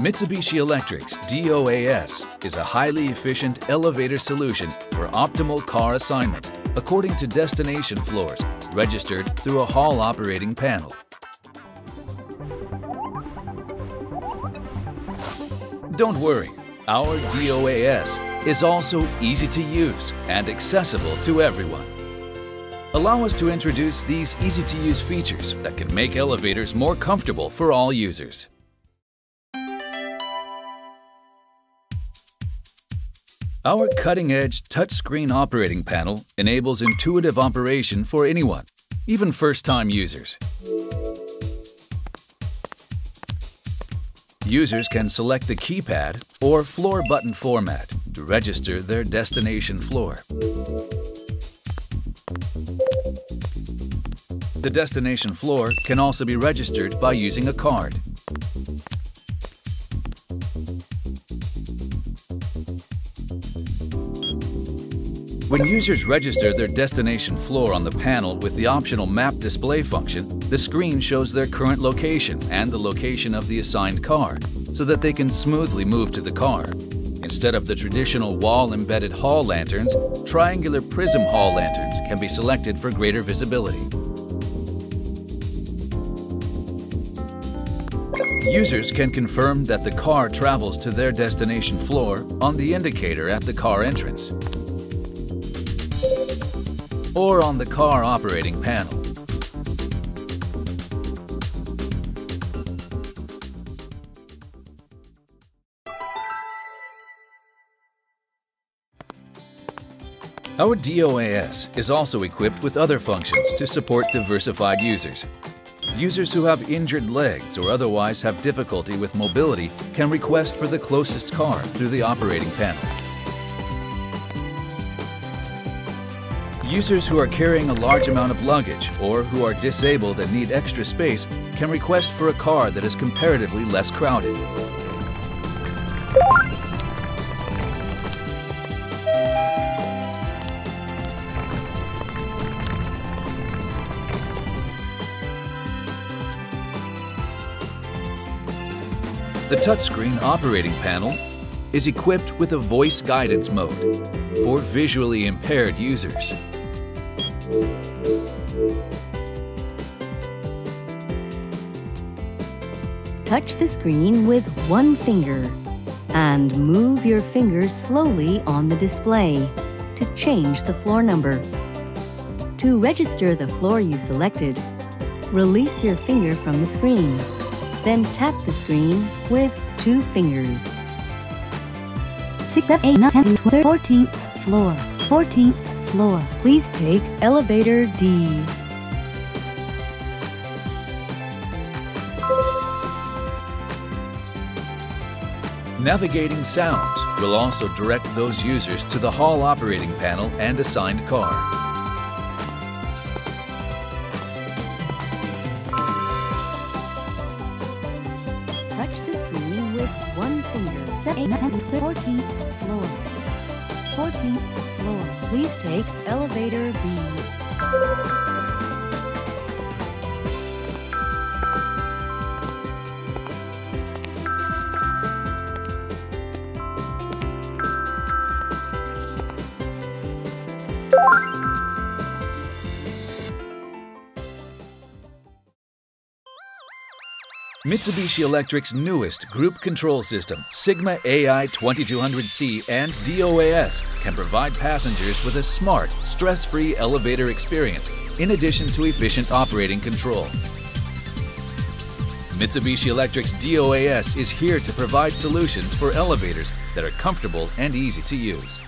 Mitsubishi Electric's DOAS is a highly efficient elevator solution for optimal car assignment according to destination floors registered through a hall operating panel. Don't worry, our DOAS is also easy to use and accessible to everyone. Allow us to introduce these easy-to-use features that can make elevators more comfortable for all users. Our cutting-edge touchscreen operating panel enables intuitive operation for anyone, even first-time users. Users can select the keypad or floor button format to register their destination floor. The destination floor can also be registered by using a card. When users register their destination floor on the panel with the optional Map Display function, the screen shows their current location and the location of the assigned car, so that they can smoothly move to the car. Instead of the traditional wall-embedded hall lanterns, triangular prism hall lanterns can be selected for greater visibility. Users can confirm that the car travels to their destination floor on the indicator at the car entrance or on the car operating panel. Our DOAS is also equipped with other functions to support diversified users. Users who have injured legs or otherwise have difficulty with mobility can request for the closest car through the operating panel. Users who are carrying a large amount of luggage or who are disabled and need extra space can request for a car that is comparatively less crowded. The touchscreen operating panel is equipped with a voice guidance mode for visually impaired users. Touch the screen with one finger and move your fingers slowly on the display to change the floor number. To register the floor you selected, release your finger from the screen, then tap the screen with two fingers. 6, 8, 9, 10, 14th floor, 14th floor. Please take elevator D. Navigating sounds will also direct those users to the hall operating panel and assigned car. Touch the screen with one finger. 14th floor. 14th floor. Please take elevator B. Mitsubishi Electric's newest group control system, Sigma AI 2200C and DOAS, can provide passengers with a smart, stress-free elevator experience in addition to efficient operating control. Mitsubishi Electric's DOAS is here to provide solutions for elevators that are comfortable and easy to use.